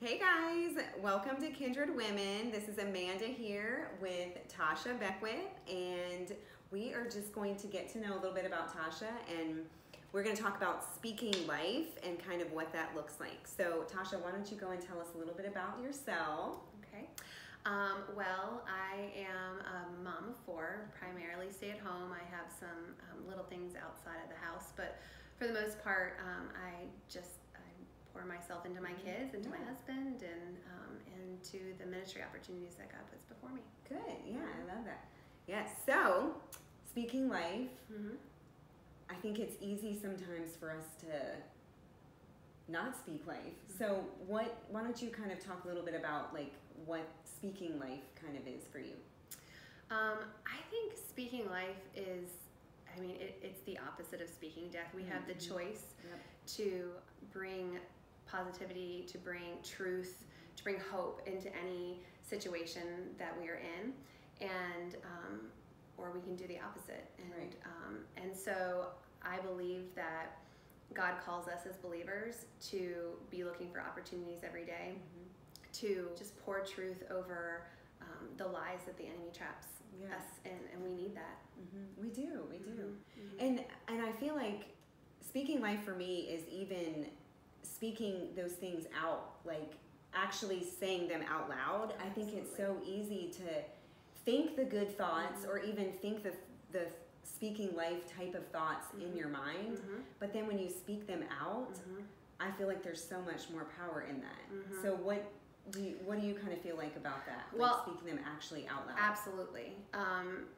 Hey guys, welcome to Kindred Women. This is Amanda here with Tasha Beckwith, and we are just going to get to know a little bit about Tasha, and we're going to talk about speaking life and kind of what that looks like. So, Tasha, why don't you go and tell us a little bit about yourself? Okay. Um, well, I am a mom of four, primarily stay at home. I have some um, little things outside of the house, but for the most part, um, I just pour myself into my kids, into my Yeah. husband, and um, into the ministry opportunities that God puts before me. Good, yeah, I love that. Yes, so speaking life, Mm-hmm. I think it's easy sometimes for us to not speak life. So what why don't you kind of talk a little bit about like what speaking life kind of is for you? Um, I think speaking life is, I mean, it, it's the opposite of speaking death. We have the Mhm. choice Yep. to bring positivity, to bring truth, to bring hope into any situation that we are in, and um, or we can do the opposite. And Right. um, and so I believe that God calls us as believers to be looking for opportunities every day to just pour truth over um, the lies that the enemy traps us in, and we need that. hmm We do, we do. Mhm. And and I feel like speaking life for me is even speaking those things out, like actually saying them out loud. I think it's so easy to think the good thoughts Mhm. or even think the the speaking life type of thoughts in Mhm. your mind, Mhm. but then when you speak them out, Mhm. I feel like there's so much more power in that. Mhm. So what do you, what do you kind of feel like about that? Like Well, speaking them actually out loud. Absolutely, um,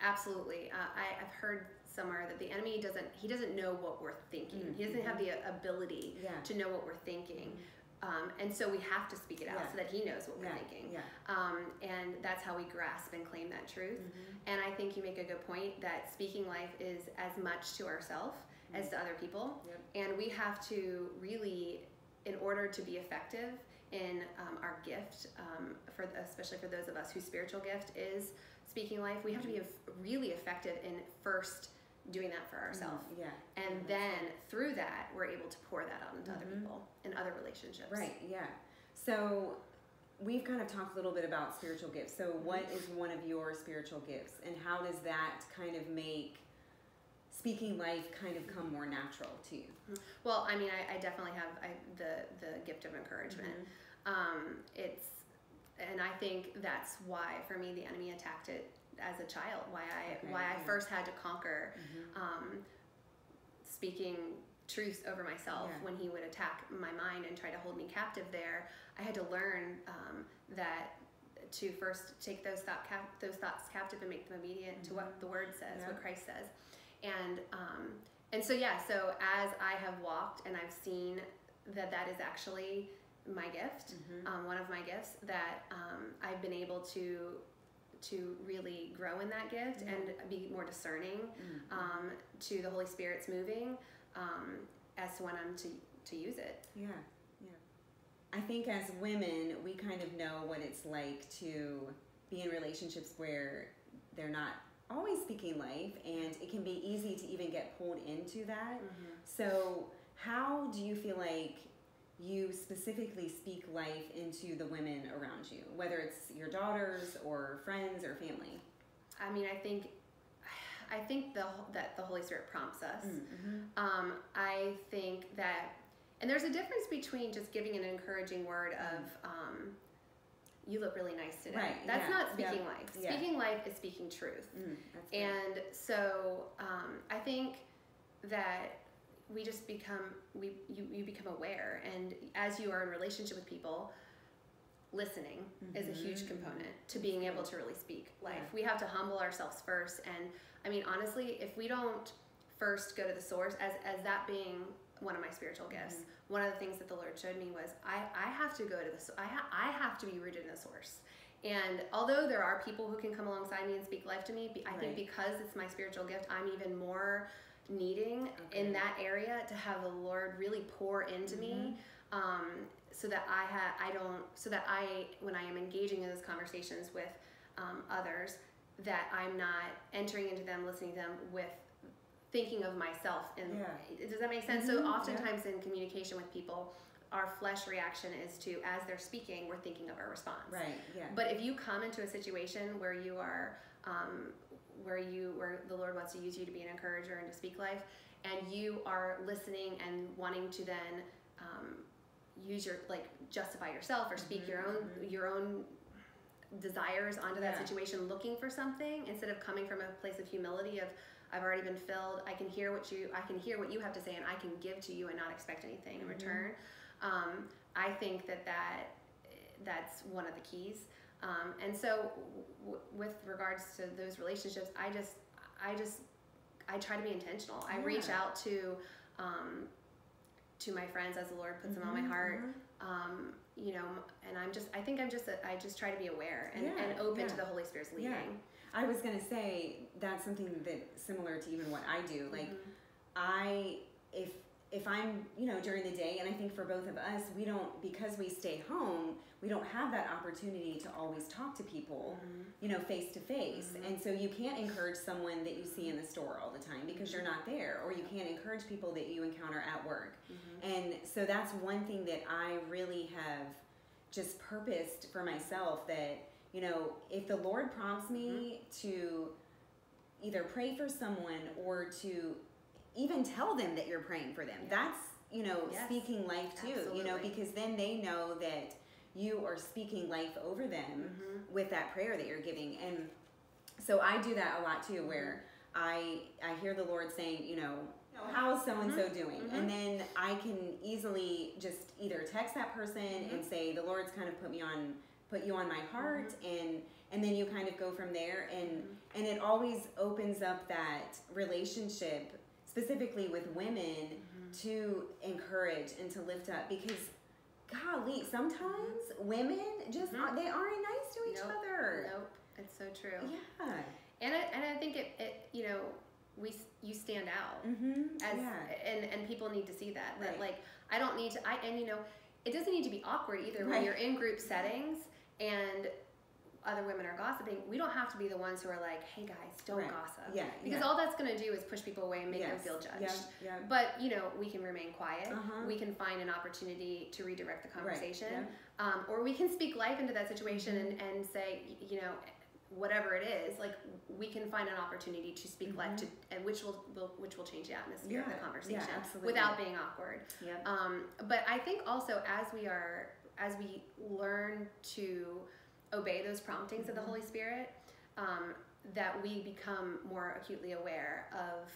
absolutely. Uh, I, I've heard somewhere that the enemy doesn't he doesn't know what we're thinking. He doesn't have the ability Yeah. to know what we're thinking, um, and so we have to speak it out Yeah. so that he knows what we're Yeah. thinking. Yeah. Um, and that's how we grasp and claim that truth. Mhm. And I think you make a good point that speaking life is as much to ourselves as to other people. Yep. And we have to really, in order to be effective in um, our gift, um, for especially for those of us whose spiritual gift is speaking life, we have to be really effective in first doing that for ourselves. Mhm. Yeah. And then through that, we're able to pour that out into other Mhm. people and other relationships. Right, yeah. So we've kind of talked a little bit about spiritual gifts. So what is one of your spiritual gifts and how does that kind of make speaking life kind of come more natural to you? Well, I mean, I, I definitely have I, the the gift of encouragement. Um, it's and I think that's why for me the enemy attacked it as a child. Why I Okay, why I first had to conquer Mhm. um, speaking truth over myself Yeah. when he would attack my mind and try to hold me captive there. I had to learn um, that to first take those thought cap- those thoughts captive and make them obedient to what the word says, Yeah. what Christ says, and um, and so yeah. So as I have walked and I've seen that that is actually my gift, Mhm. um, one of my gifts that um, I've been able to to really grow in that gift Yeah. and be more discerning Mhm. um, to the Holy Spirit's moving um, as to when I'm to to use it. Yeah, yeah. I think as women, we kind of know what it's like to be in relationships where they're not always speaking life, and it can be easy to even get pulled into that. So, how do you feel like you specifically speak life into the women around you, whether it's your daughters or friends or family? I mean, I think I think the that the Holy Spirit prompts us. Mm-hmm. Um, I think that, and there's a difference between just giving an encouraging word of, um, "You look really nice today." Right, That's yeah, not speaking yeah, life. yeah. Speaking life is speaking truth. Mm. And so um, I think that we just become we you, you become aware, and as you are in relationship with people, listening is a huge Mhm. component to being able to really speak life. Yeah. We have to humble ourselves first, and I mean honestly, if we don't first go to the source, as as that being one of my spiritual gifts, Mhm. one of the things that the Lord showed me was I I have to go to the so- I ha- I have to be rooted in the source. And although there are people who can come alongside me and speak life to me, I Right. think because it's my spiritual gift, I'm even more needing Okay. in that area to have the Lord really pour into me, um, so that I have, I don't so that I when I am engaging in those conversations with um, others, that I'm not entering into them, listening to them with thinking of myself. And Yeah. does that make sense? Mhm, So yeah. oftentimes in communication with people, our flesh reaction is to as they're speaking, we're thinking of our response. Right. Yeah. But if you come into a situation where you are, um, where you, where the Lord wants to use you to be an encourager and to speak life, and you are listening and wanting to then um, use your like justify yourself or speak your own Mhm. your own desires onto that Yeah. situation, looking for something instead of coming from a place of humility of I've already been filled. I can hear what you I can hear what you have to say, and I can give to you and not expect anything in Mhm. return. Um, I think that that that's one of the keys. Um, and so, w- with regards to those relationships, I just, I just, I try to be intentional. I reach out to, um, to my friends as the Lord puts them on my Mhm, heart. mhm. Um, you know, and I'm just, I think I'm just, a, I just try to be aware and, Yeah, and open yeah. to the Holy Spirit's leading. Yeah. I was gonna say that's something that similar to even what I do. Like Mhm. I if if I'm you know during the day, and I think for both of us, we don't because we stay home, we don't have that opportunity to always talk to people, Mhm. you know, face to face, and so you can't encourage someone that you see in the store all the time because you're not there, or you can't encourage people that you encounter at work. Mhm. And so that's one thing that I really have just purposed for myself that, you know, if the Lord prompts me to either pray for someone or to even tell them that you're praying for them, Yeah. that's, you know, Yes. speaking life too, you know, because then they know that you are speaking life over them Mhm. with that prayer that you're giving. And so i do that a lot too where mm-hmm. i i hear the lord saying you know how's so and so mm-hmm. doing? Mhm. and then i can easily just either text that person mm-hmm. and say the lord's kind of put me on put you on my heart and and then you kind of go from there. And and it always opens up that relationship specifically with women Mhm. to encourage and to lift up because golly sometimes women just Mhm. they aren't nice to each Nope. other Nope. It's so true. yeah And I, and I think it, it, you know, we, you stand out. mm-hmm as yeah and and people need to see that that Right. like I don't need to I and you know it doesn't need to be awkward either when you're in group settings and other women are gossiping we don't have to be the ones who are like hey guys don't Right. gossip yeah because yeah. all that's going to do is push people away and make them feel judged yeah yeah but you know we can remain quiet Uh-huh. we can find an opportunity to redirect the Right, conversation yeah. um, or we can speak life into that situation Mm-hmm. and, and say you know whatever it is like we can find an opportunity to speak life to and which will, will which will change the atmosphere of Mm-hmm. The conversation absolutely. without being awkward Yep. um, but i think also as we are as we learn to obey those promptings of the Mm-hmm. holy spirit um, that we become more acutely aware of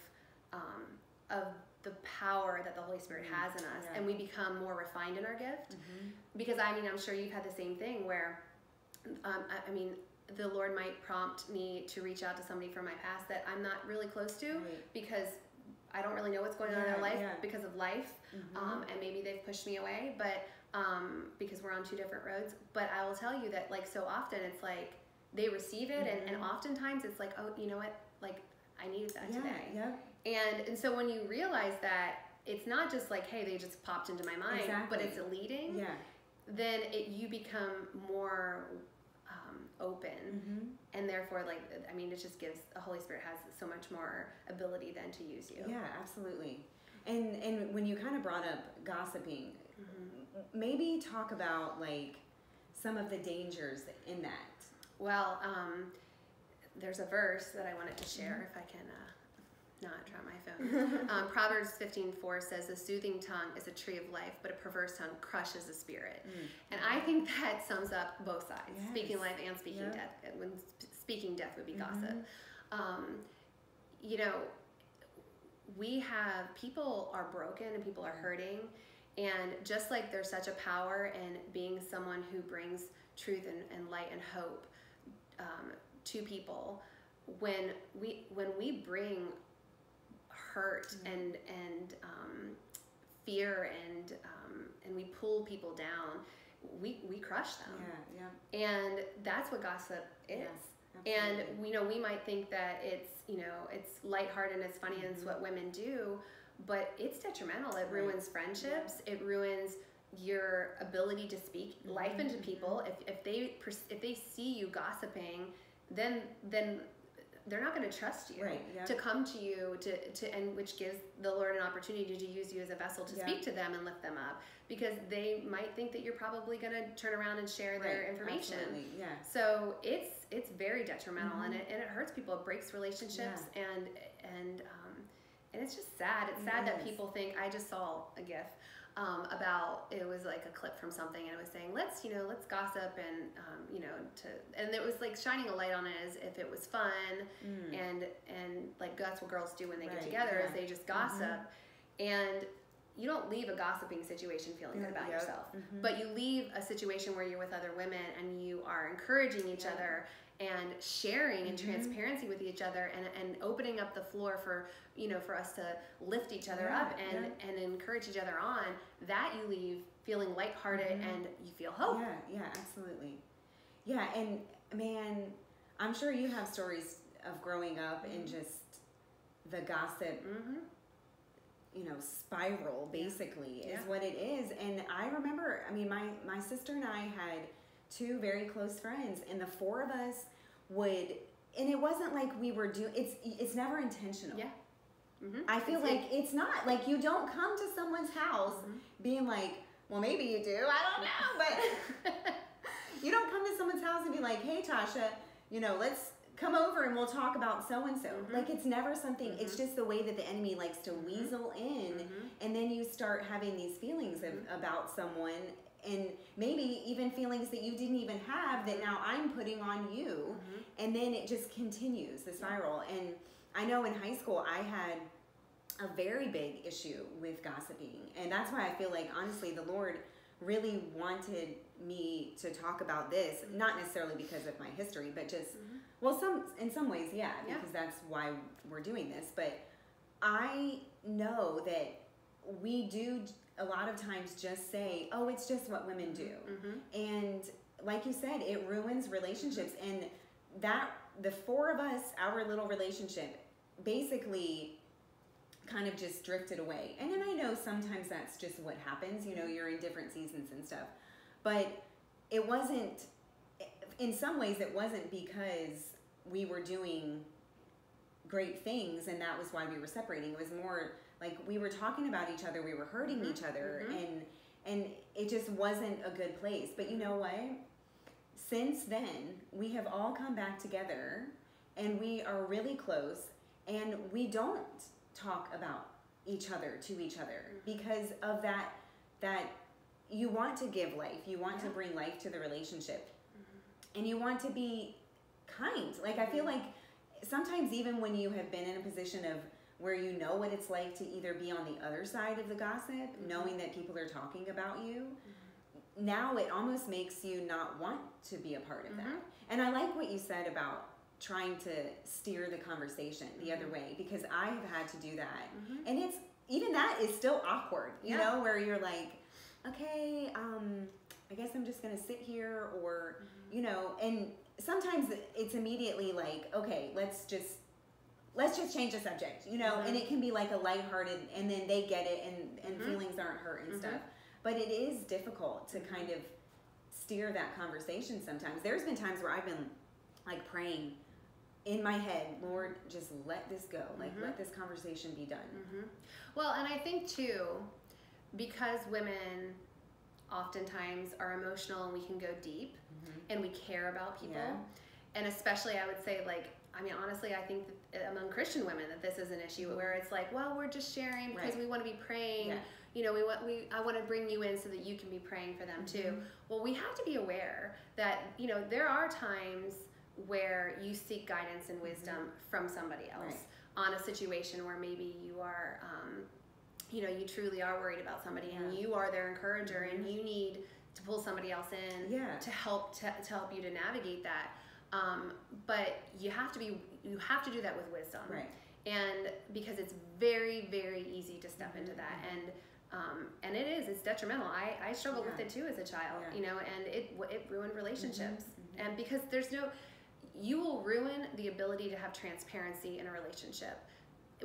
um, of the power that the holy spirit has in us Mm-hmm. Yeah. and we become more refined in our gift Mhm. because I mean, I'm sure you've had the same thing where, um, I, I mean, the Lord might prompt me to reach out to somebody from my past that I'm not really close to Right. because I don't really know what's going on in their life yeah. because of life, Mhm. um, and maybe they've pushed me away, but um, because we're on two different roads. But I will tell you that, like, so often it's like they receive it, and, and Mhm. oftentimes it's like, oh, you know what, like, I needed that yeah today. yeah And and so when you realize that it's not just like, hey, they just popped into my mind, but Exactly. it's leading yeah then it, you become more um, open mm-hmm. and therefore like i mean it just gives the holy spirit has so much more ability then to use you yeah absolutely and and when you kind of brought up gossiping Mhm. Maybe talk about like some of the dangers in that. Well um, there's a verse that i wanted to share if i can uh, not drop my phone. Um, proverbs 15 4 says "A soothing tongue is a tree of life but a perverse tongue crushes the spirit. And i think that sums up both sides speaking life and speaking Yeah. death when sp- speaking death would be gossip. Mhm. um, you know, we have people are broken and people are hurting, and just like there's such a power in being someone who brings truth and, and light and hope um, to people, when we when we bring hurt Mhm. and and um, fear and um, and we pull people down, we we crush them, yeah yeah and that's what gossip is. Yeah. And absolutely. we know we might think that it's you know it's lighthearted and it's funny and it's Mhm. what women do, but it's detrimental. It Right. ruins friendships. It ruins your ability to speak life into mhm. people. If, if they if they see you gossiping, then then they're not going to trust you Right, yeah. to come to you to, to and which gives the Lord an opportunity to use you as a vessel to Yeah. speak to them and lift them up because they might think that you're probably going to turn around and share their information. Absolutely, yeah. So it's it's very detrimental and Mhm. it and it hurts people. It breaks relationships and and um, and it's just sad. It's It sad that people think. I just saw a gif um, about it was like a clip from something and it was saying let's you know let's gossip and um, you know to and it was like shining a light on it as if it was fun Mm. and and like that's what girls do when they get Right, together is they just gossip and you don't leave a gossiping situation feeling good about Yep, yourself mhm. but you leave a situation where you're with other women and you are encouraging each Yeah. other and sharing and Mhm. transparency with each other and, and opening up the floor for you know for us to lift each other Yeah, up and and encourage each other on that you leave feeling lighthearted Mhm. and you feel hope Yeah, yeah, absolutely. Yeah, and man, I'm sure you have stories of growing up and Mhm. just the gossip, hmm you know, spiral Yeah. basically is Yeah. what it is. And I remember, I mean, my my sister and I had two very close friends, and the four of us would, and it wasn't like we were doing. It's it's never intentional. Yeah. hmm I feel like it's not like you don't come to someone's house Mhm. being like, well, maybe you do. I don't know, but you don't come to someone's house and be like, hey, Tasha, you know, let's come over and we'll talk about so and so. Like, it's never something, it's Mhm. just the way that the enemy likes to Mhm. weasel in. Mhm. And then you start having these feelings of, about someone and maybe even feelings that you didn't even have that now I'm putting on you Mhm. and then it just continues the spiral and i know in high school i had a very big issue with gossiping and that's why i feel like honestly the lord really wanted me to talk about this not necessarily because of my history but just Mhm. well some in some ways yeah Yeah. because that's why we're doing this but i know that we do a lot of times just say oh it's just what women do. Mhm. and like you said it ruins relationships. And that the four of us our little relationship basically kind of just drifted away. And then i know sometimes that's just what happens you know you're in different seasons and stuff. But it wasn't in some ways it wasn't because we were doing great things and that was why we were separating. It was more like we were talking about each other we were hurting Mhm, each other mhm. and and it just wasn't a good place. But you know what? Since then we have all come back together and we are really close and we don't talk about each other to each other Mhm. because of that that you want to give life you want to bring life to the relationship and you want to be kind. Like i feel like sometimes even when you have been in a position of where you know what it's like to either be on the other side of the gossip Mhm. knowing that people are talking about you now it almost makes you not want to be a part of that Mhm. and i like what you said about trying to steer the conversation the other Mhm. way because i have had to do that Mhm. and it's even that is still awkward you Yeah. know where you're like okay um i guess i'm just gonna sit here or you know and sometimes it's immediately like okay let's just let's just change the subject you know and Mhm. it can be like a lighthearted and then they get it and and Mhm. feelings aren't hurt and Mhm. stuff but it is difficult to kind of steer that conversation sometimes there's been times where i've been like praying in my head lord just let this go like let this conversation be done hmm Well, and I think too, because women oftentimes are emotional and we can go deep and we care about people, Yeah. and especially I would say like. I mean, honestly, I think that among Christian women that this is an issue where it's like, well, we're just sharing because Right. we want to be praying. Yeah. You know, we want we I want to bring you in so that you can be praying for them too. Mhm. Well, we have to be aware that you know there are times where you seek guidance and wisdom from somebody else Mm-hmm. Right. on a situation where maybe you are um, you know you truly are worried about somebody and you are their encourager and Mhm. you need to pull somebody else in Yeah. to help to, to help you to navigate that um, but you have to be you have to do that with wisdom. Right. And because it's very very easy to step into Mhm, that and um, and it is it's detrimental. I, I struggled with it too as a child Yeah. you know and it it ruined relationships. Mhm, and because there's no you will ruin the ability to have transparency in a relationship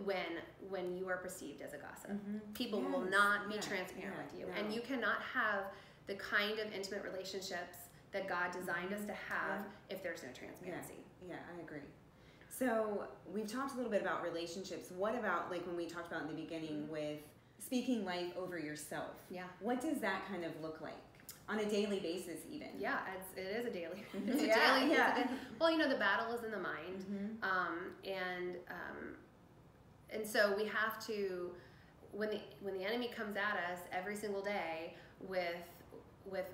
when when you are perceived as a gossip. Mhm. people will not be Yeah. transparent Yeah. with you. And you cannot have the kind of intimate relationships that god designed us to have if there's no transparency yeah i agree So we've talked a little bit about relationships. What about like when we talked about in the beginning with speaking life over yourself? Yeah. What does that kind of look like on a daily basis, even? Yeah, it's, it is a daily. It's a Yeah, daily. yeah. well, you know, the battle is in the mind, Mhm. um, and um, and so we have to when the when the enemy comes at us every single day with with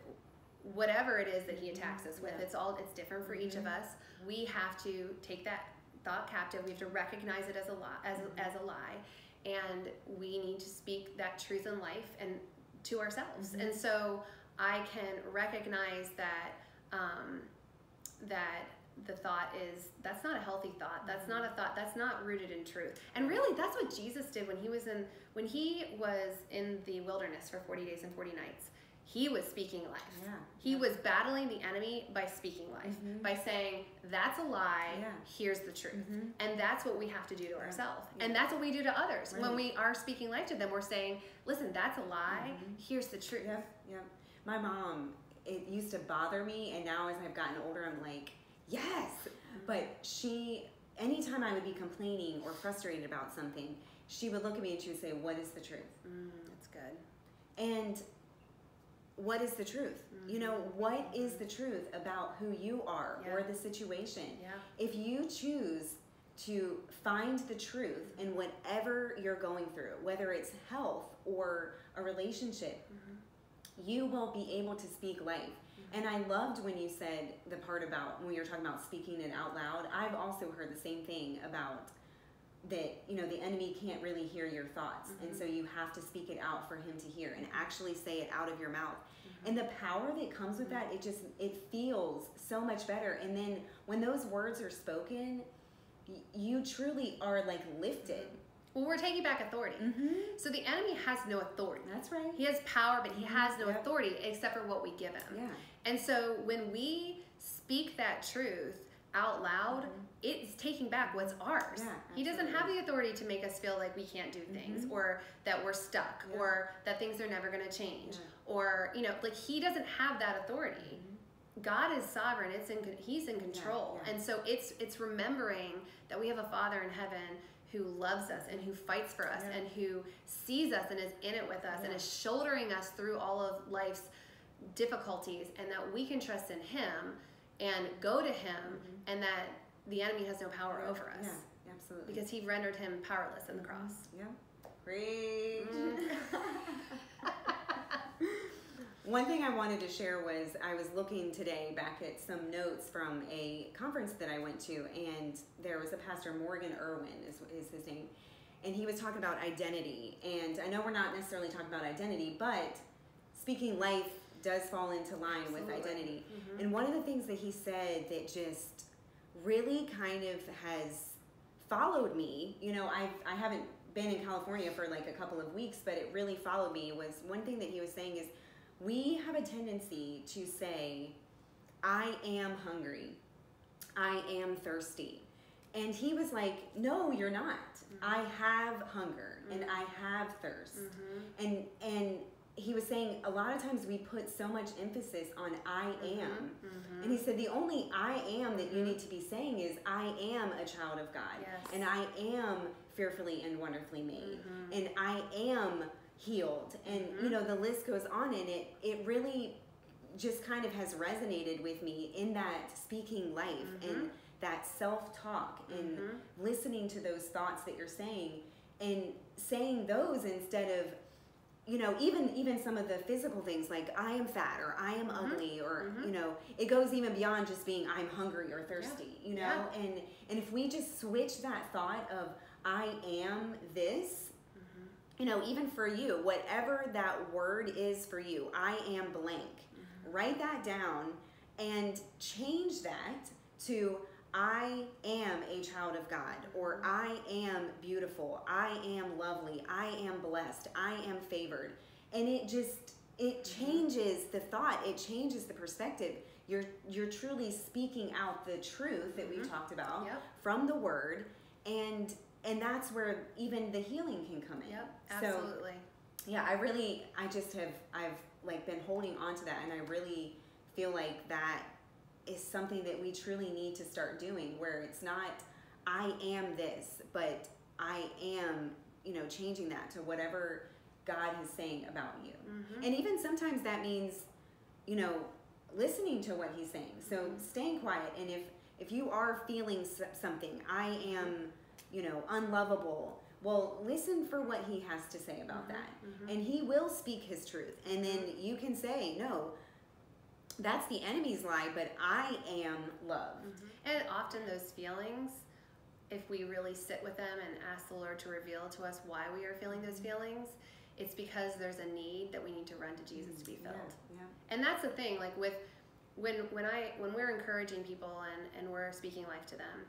whatever it is that he attacks us with. It's all it's different for each of Mhm. us. We have to take that thought captive. We have to recognize it as a lie, as Mhm. as a lie, and we need to speak that truth in life and to ourselves. Mhm. And so I can recognize that um, that the thought is that's not a healthy thought. That's not a thought. That's not rooted in truth. And really, that's what Jesus did when he was in when he was in the wilderness for forty days and forty nights. He was speaking life. Yeah. He yeah. was battling the enemy by speaking life, Mhm. by saying, That's a lie, Yeah. here's the truth. Mhm. And that's what we have to do to Yeah. ourselves. Yeah. And that's what we do to others. When we are speaking life to them, we're saying, Listen, that's a lie, Mhm. here's the truth. Yep, yep. My mom, it used to bother me, and now as I've gotten older, I'm like, yes. But she, anytime I would be complaining or frustrated about something, she would look at me and she would say, What is the truth? Mm, that's good. And what is the truth? You know, Mhm. what is the truth about who you are or the situation? Yeah. If you choose to find the truth in whatever you're going through, whether it's health or a relationship, Mm-hmm. you will be able to speak life. And I loved when you said the part about when you were talking about speaking it out loud. I've also heard the same thing about that, you know, the enemy can't really hear your thoughts. And Mhm. so you have to speak it out for him to hear and actually say it out of your mouth. And the power that comes with that, it just it feels so much better. And then when those words are spoken, y- you truly are like lifted. Well, we're taking back authority. Mm-hmm. So the enemy has no authority. That's right. He has power, but he has no Yep. authority except for what we give him. Yeah. And so when we speak that truth out loud, Mhm. It's taking back what's ours. Yeah, he doesn't have the authority to make us feel like we can't do things Mhm. or that we're stuck Yeah. or that things are never going to change Yeah. or you know like he doesn't have that authority. Mhm. God is sovereign. It's in he's in control. And so it's it's remembering that we have a Father in heaven who loves us and who fights for us and who sees us and is in it with us and is shouldering us through all of life's difficulties and that we can trust in him and go to him and that the enemy has no power over us Yeah, absolutely. because he rendered him powerless in the cross. Yeah. Preach. Mm. One thing I wanted to share was I was looking today back at some notes from a conference that I went to, and there was a pastor, Morgan Irwin is, is his name, and he was talking about identity. And I know we're not necessarily talking about identity, but speaking life does fall into line with Absolutely. identity. Mhm. And one of the things that he said that just really kind of has followed me, you know, I've, I haven't been in California for like a couple of weeks, but it really followed me was one thing that he was saying is we have a tendency to say, I am hungry, I am thirsty. And he was like, No, you're not. I have hunger and I have thirst Mhm. and and he was saying a lot of times we put so much emphasis on I am. Mhm. And he said the only I am that you need to be saying is I am a child of God. Yes. And I am fearfully and wonderfully made. Mhm. And I am healed. And Mhm. you know, the list goes on and it it really just kind of has resonated with me in that speaking life and that self-talk and Mhm. listening to those thoughts that you're saying and saying those instead of you know even even some of the physical things like i am fat or i am ugly or Mhm. you know it goes even beyond just being i'm hungry or thirsty you know Yeah. and and if we just switch that thought of i am this Mhm. you know even for you whatever that word is for you i am blank Mm-hmm. write that down and change that to I am a child of God, or I am beautiful, I am lovely, I am blessed, I am favored. And it just it mm-hmm. changes the thought, it changes the perspective. You're you're truly speaking out the truth that we've mm-hmm. talked about Yep. from the word and and that's where even the healing can come in. Yep. So Absolutely. yeah i really i just have i've like been holding on to that and i really feel like that is something that we truly need to start doing where it's not I am this, but I am, you know, changing that to whatever God is saying about you. Mhm. And even sometimes that means, you know, listening to what he's saying. So Mhm. staying quiet. And if if you are feeling something, I am, you know, unlovable. Well, listen for what he has to say about Mhm. that. Mhm. And he will speak his truth. And then you can say, no, that's the enemy's lie, but I am love. Mhm. And often those feelings, if we really sit with them and ask the Lord to reveal to us why we are feeling those feelings, it's because there's a need that we need to run to Jesus to be filled. Yeah, yeah. And that's the thing, like with when when I when we're encouraging people and, and we're speaking life to them,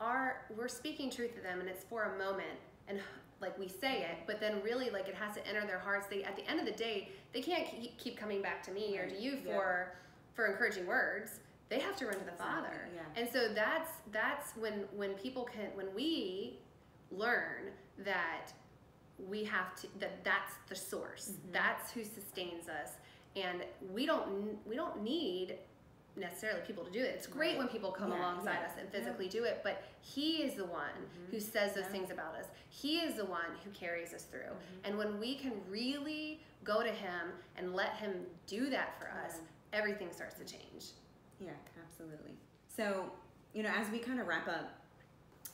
our we're speaking truth to them and it's for a moment and like we say it, but then really like it has to enter their hearts. They at the end of the day, they can't keep, coming back to me or to you Yeah. for for encouraging words. They have to run to the Father. yeah. And so that's that's when when people can when we learn that we have to that that's the source. Mhm. That's who sustains us and we don't we don't need necessarily people to do it. It's great Right. when people come Yeah, alongside yeah, us and yeah. physically do it, but he is the one who says those Yeah. things about us. He is the one who carries us through. Mhm. And when we can really go to him and let him do that for us, everything starts to change. Yeah, absolutely. So, you know, as we kind of wrap up,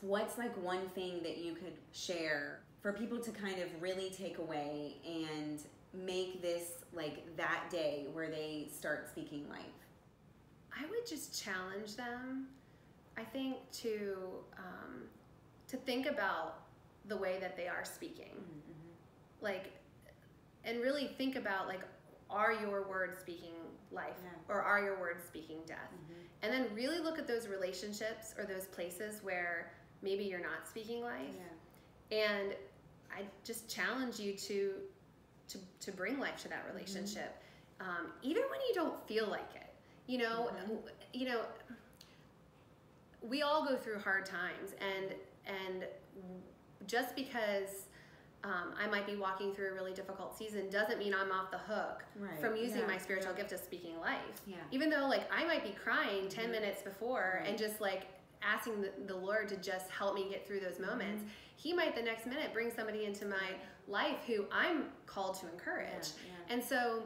what's like one thing that you could share for people to kind of really take away and make this like that day where they start speaking life? I would just challenge them, I think, to um, to think about the way that they are speaking, Mm-hmm. like, and really think about like, are your words speaking life, Yeah. or are your words speaking death? Mm-hmm. And then really look at those relationships or those places where maybe you're not speaking life, Yeah. and I just challenge you to to to bring life to that relationship, um, even when you don't feel like it. You know, Mhm. you know, we all go through hard times, and and just because. Um, I might be walking through a really difficult season doesn't mean I'm off the hook Right. from using Yeah, my spiritual yeah. gift of speaking life Yeah. even though like I might be crying 10 Mhm. minutes before Right. and just like asking the, the Lord to just help me get through those moments, Mm-hmm. He might the next minute bring somebody into my life who I'm called to encourage. And so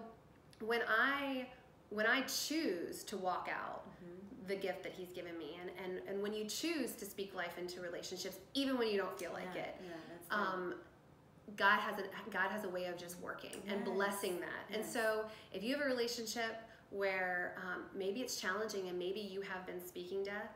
when I when I choose to walk out Mhm. the gift that he's given me and, and and when you choose to speak life into relationships even when you don't feel like yeah, it Yeah, um, God has a God has a way of just working and blessing that. And so, if you have a relationship where um, maybe it's challenging and maybe you have been speaking death,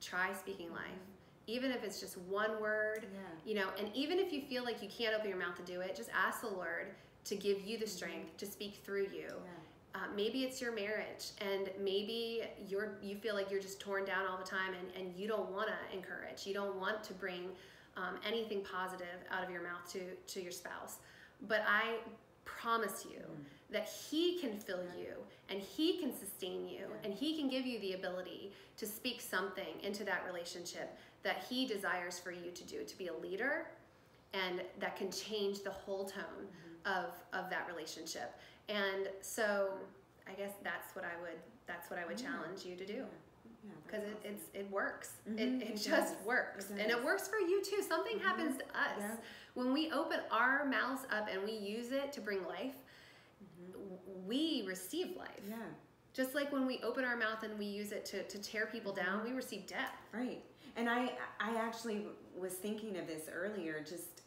try speaking life, even if it's just one word. yeah. You know, and even if you feel like you can't open your mouth to do it, just ask the Lord to give you the strength to speak through you. Yeah. Uh, maybe it's your marriage, and maybe you're you feel like you're just torn down all the time, and, and you don't want to encourage. You don't want to bring um, anything positive out of your mouth to to your spouse. But I promise you that He can fill Yeah. you, and He can sustain you, Yeah. and He can give you the ability to speak something into that relationship that He desires for you to do, to be a leader, and that can change the whole tone of of that relationship. And so, I guess that's what I would that's what I would Yeah. challenge you to do Yeah. Yeah, because it, it's it works. Mhm, It, it, it just does. works, It and it works for you too. Something Mhm. happens to us Yeah. when we open our mouths up and we use it to bring life. Mhm. We receive life, Yeah. just like when we open our mouth and we use it to, to tear people down. We receive death. Right. And I I actually was thinking of this earlier just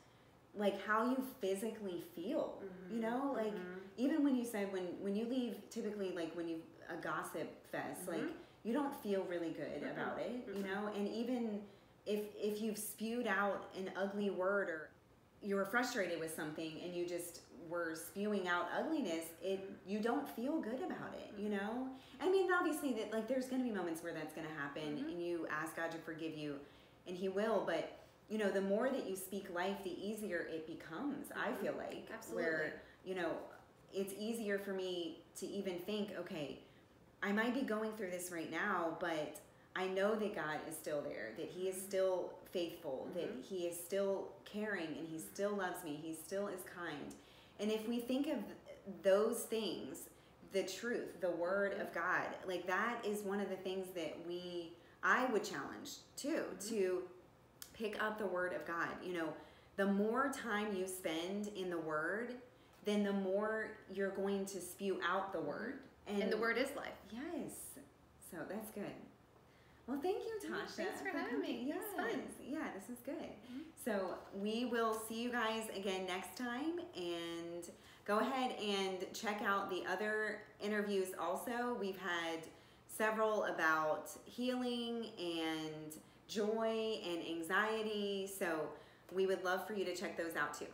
like how you physically feel. You know, like Mhm. even when you said when when you leave typically like when you a gossip fest, like Mhm. you don't feel really good Mhm. about it, you Mhm. know? And even if if you've spewed out an ugly word or you were frustrated with something and you just were spewing out ugliness, it you don't feel good about it, you know? I mean, obviously that like there's going to be moments where that's going to happen and you ask God to forgive you and he will, but you know, the more that you speak life, the easier it becomes. I Mhm. feel like Absolutely. where you know, it's easier for me to even think, okay, I might be going through this right now, but I know that God is still there, that He is still faithful, that Mhm. He is still caring, and He still loves me, He still is kind. And if we think of those things, the truth, the Word of God, like that is one of the things that we I would challenge too to pick up the Word of God. You know, the more time you spend in the Word, then the more you're going to spew out the Word. And, the Word is life. Yes. So that's good. Well, thank you, Tasha. thanks for having coming. me. Yes. It's fun. Yeah, this is good. Mhm. So we will see you guys again next time and go ahead and check out the other interviews also. We've had several about healing and joy and anxiety. So we would love for you to check those out too.